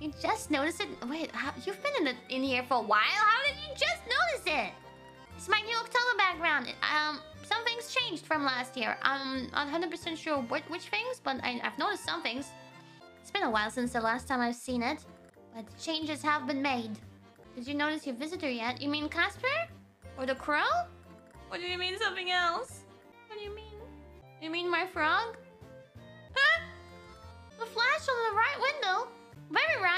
You just noticed it? Wait, how, you've been in, the, in here for a while? How did you just notice it? It's my new October background. Um, some things changed from last year. I'm not 100% sure which things, but I, I've noticed some things. It's been a while since the last time I've seen it, but changes have been made. Did you notice your visitor yet? You mean Casper? Or the crow? Or do you mean something else? What do you mean? You mean my frog? Huh? The flash on the right window? Very right.